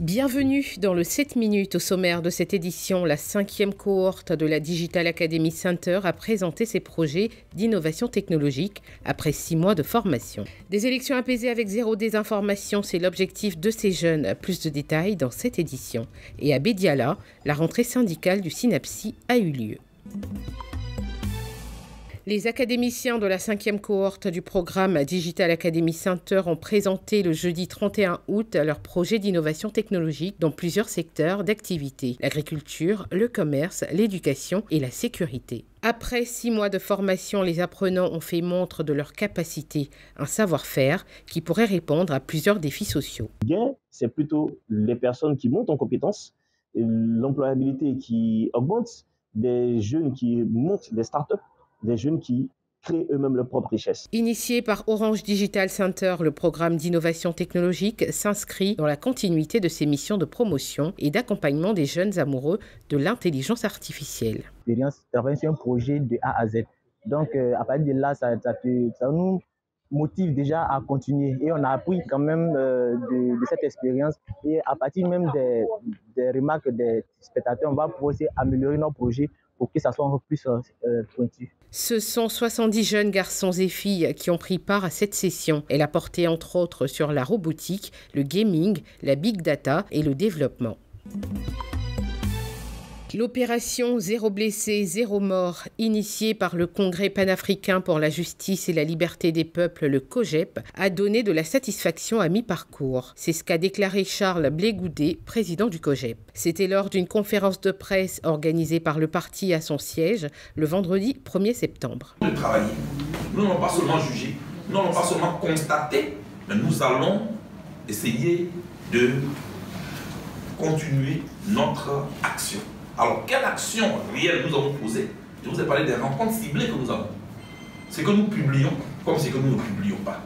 Bienvenue dans le 7 minutes au sommaire de cette édition. La cinquième cohorte de la Digital Academy Center a présenté ses projets d'innovation technologique après six mois de formation. Des élections apaisées avec zéro désinformation, c'est l'objectif de ces jeunes. Plus de détails dans cette édition. Et à Bédiala, la rentrée syndicale du Synapsi a eu lieu. Les académiciens de la cinquième cohorte du programme Digital Academy Center ont présenté le jeudi 31 août leur projet d'innovation technologique dans plusieurs secteurs d'activité l'agriculture, le commerce, l'éducation et la sécurité. Après six mois de formation, les apprenants ont fait montre de leur capacité, un savoir-faire qui pourrait répondre à plusieurs défis sociaux. Bien, c'est plutôt les personnes qui montent en compétences, l'employabilité qui augmente, des jeunes qui montent des startups des jeunes qui créent eux-mêmes leur propre richesse. Initié par Orange Digital Center, le programme d'innovation technologique s'inscrit dans la continuité de ses missions de promotion et d'accompagnement des jeunes amoureux de l'intelligence artificielle. C'est un projet de A à Z. Donc, euh, à partir de là, ça, ça, ça, nous motive déjà à continuer. Et on a appris quand même euh, de, de, cette expérience. Et à partir même des, des remarques des spectateurs, on va pouvoir aussi améliorer nos projets pour que ça soit plus euh, pointu. Ce sont 70 jeunes garçons et filles qui ont pris part à cette session. Elle a porté entre autres sur la robotique, le gaming, la big data et le développement. L'opération Zéro blessé, zéro mort, initiée par le Congrès panafricain pour la justice et la liberté des peuples, le COGEP, a donné de la satisfaction à mi-parcours. C'est ce qu'a déclaré Charles Blégoudet, président du COGEP. C'était lors d'une conférence de presse organisée par le parti à son siège le vendredi 1er septembre. De travailler. Nous pas seulement juger, nous n'allons pas seulement constater, mais nous allons essayer de continuer notre action. Alors, quelle action réelle nous avons posée Je vous ai parlé des rencontres ciblées que nous avons. C'est que nous publions comme c'est que nous ne publions pas.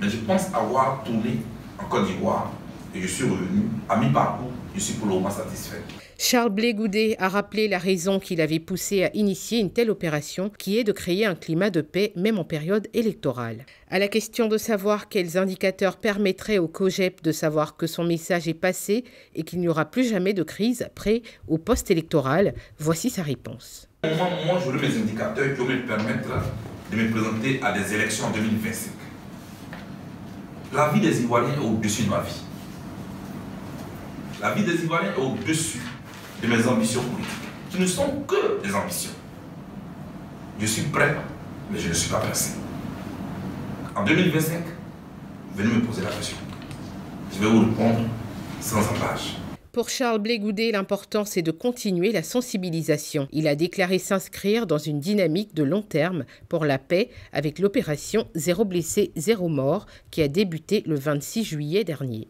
Mais je pense avoir tourné en Côte d'Ivoire et je suis revenu à mi-parcours. Je suis pour le moment satisfait. Charles Blégoudet a rappelé la raison qui l'avait poussé à initier une telle opération, qui est de créer un climat de paix, même en période électorale. À la question de savoir quels indicateurs permettraient au COGEP de savoir que son message est passé et qu'il n'y aura plus jamais de crise pré ou post-électorale, voici sa réponse. Moi, moi, je veux mes indicateurs qui vont me permettre de me présenter à des élections en 2025. La vie des Ivoiriens est au-dessus de ma vie. La vie des Ivoiriens est au-dessus de mes ambitions politiques, qui ne sont que des ambitions. Je suis prêt, mais je ne suis pas pressé. En 2025, venez me poser la question. Je vais vous répondre sans embâche. Pour Charles Blégoudet, l'important c'est de continuer la sensibilisation. Il a déclaré s'inscrire dans une dynamique de long terme pour la paix avec l'opération Zéro blessé, zéro mort qui a débuté le 26 juillet dernier.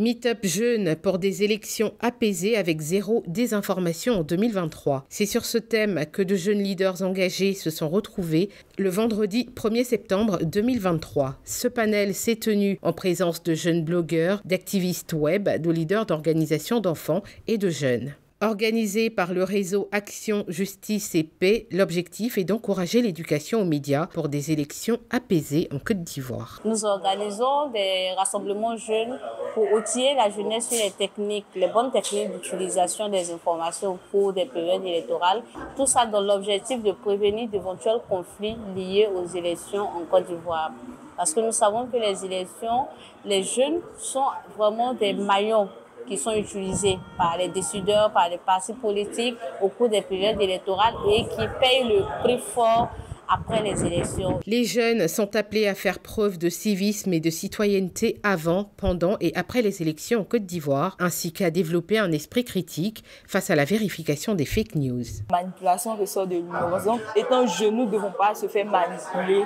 Meetup Jeune pour des élections apaisées avec zéro désinformation en 2023. C'est sur ce thème que de jeunes leaders engagés se sont retrouvés le vendredi 1er septembre 2023. Ce panel s'est tenu en présence de jeunes blogueurs, d'activistes web, de leaders d'organisations d'enfants et de jeunes. Organisé par le réseau Action, Justice et Paix, l'objectif est d'encourager l'éducation aux médias pour des élections apaisées en Côte d'Ivoire. Nous organisons des rassemblements jeunes pour outiller la jeunesse sur les techniques, les bonnes techniques d'utilisation des informations au cours des périodes électorales. Tout ça dans l'objectif de prévenir d'éventuels conflits liés aux élections en Côte d'Ivoire. Parce que nous savons que les élections, les jeunes sont vraiment des maillons qui sont utilisés par les décideurs, par les partis politiques au cours des périodes électorales et qui payent le prix fort après les élections. Les jeunes sont appelés à faire preuve de civisme et de citoyenneté avant, pendant et après les élections en Côte d'Ivoire, ainsi qu'à développer un esprit critique face à la vérification des fake news. Manipulation ressort de l'ignorance. Étant jeunes, nous ne devons pas se faire manipuler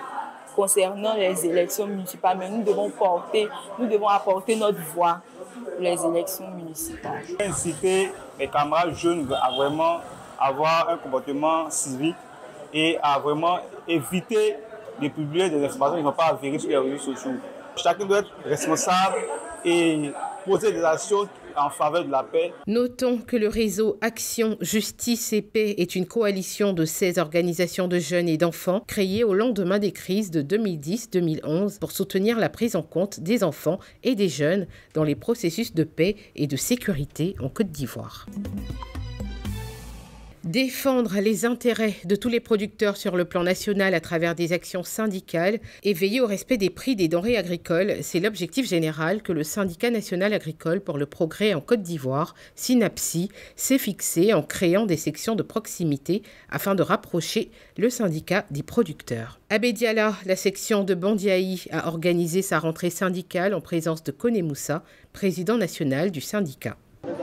concernant les élections municipales, mais nous devons porter, nous devons apporter notre voix les élections municipales. Inciter les camarades jeunes à vraiment avoir un comportement civique et à vraiment éviter de publier des informations qui ne sont pas avérées sur les réseaux sociaux. Chacun doit être responsable et poser des actions Notons que le réseau Action, Justice et Paix est une coalition de 16 organisations de jeunes et d'enfants créée au lendemain des crises de 2010-2011 pour soutenir la prise en compte des enfants et des jeunes dans les processus de paix et de sécurité en Côte d'Ivoire. Défendre les intérêts de tous les producteurs sur le plan national à travers des actions syndicales et veiller au respect des prix des denrées agricoles, c'est l'objectif général que le syndicat national agricole pour le progrès en Côte d'Ivoire, SYNAPSI, s'est fixé en créant des sections de proximité afin de rapprocher le syndicat des producteurs. À Bédiala, la section de Bandiaï a organisé sa rentrée syndicale en présence de Kone Moussa, président national du syndicat.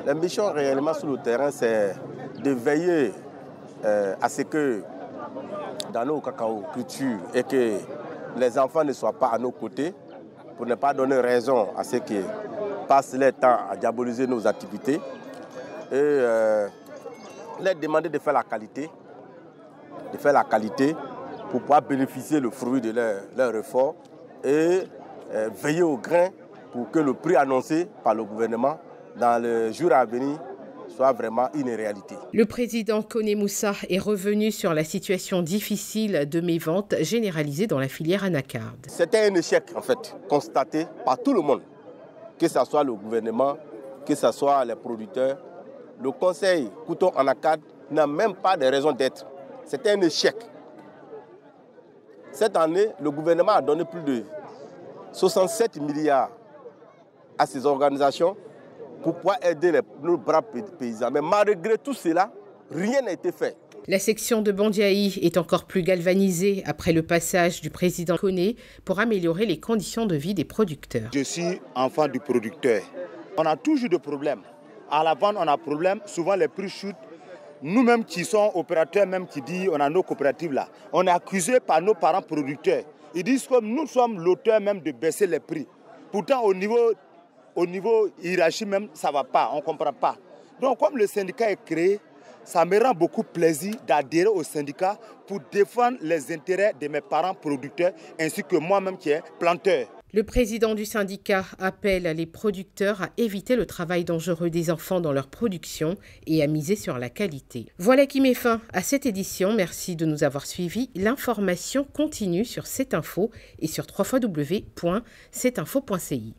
L'ambition réellement sur le terrain, c'est de veiller euh, à ce que dans nos cacao cultures et que les enfants ne soient pas à nos côtés pour ne pas donner raison à ceux qui passent leur temps à diaboliser nos activités et euh, leur demander de faire la qualité, de faire la qualité pour pouvoir bénéficier le fruit de leur, leur effort et euh, veiller au grain pour que le prix annoncé par le gouvernement dans le jour à venir soit vraiment une réalité. Le président Kone Moussa est revenu sur la situation difficile de mes ventes généralisées dans la filière anacarde. C'était un échec en fait constaté par tout le monde, que ce soit le gouvernement, que ce soit les producteurs. Le conseil Couton anacarde n'a même pas de raison d'être. C'était un échec. Cette année, le gouvernement a donné plus de 67 milliards à ces organisations pour pouvoir aider les, nos braves paysans. Mais malgré tout cela, rien n'a été fait. La section de Bandiaï est encore plus galvanisée après le passage du président Koné pour améliorer les conditions de vie des producteurs. Je suis enfant du producteur. On a toujours des problèmes. À la vente, on a problème. Souvent, les prix chutent. Nous-mêmes qui sommes opérateurs, même qui disent on a nos coopératives là, on est accusé par nos parents producteurs. Ils disent que nous sommes l'auteur même de baisser les prix. Pourtant, au niveau au niveau hiérarchie même, ça ne va pas, on ne comprend pas. Donc comme le syndicat est créé, ça me rend beaucoup plaisir d'adhérer au syndicat pour défendre les intérêts de mes parents producteurs ainsi que moi-même qui est planteur. Le président du syndicat appelle les producteurs à éviter le travail dangereux des enfants dans leur production et à miser sur la qualité. Voilà qui met fin à cette édition. Merci de nous avoir suivis. L'information continue sur cette info et sur www.cetinfo.ci.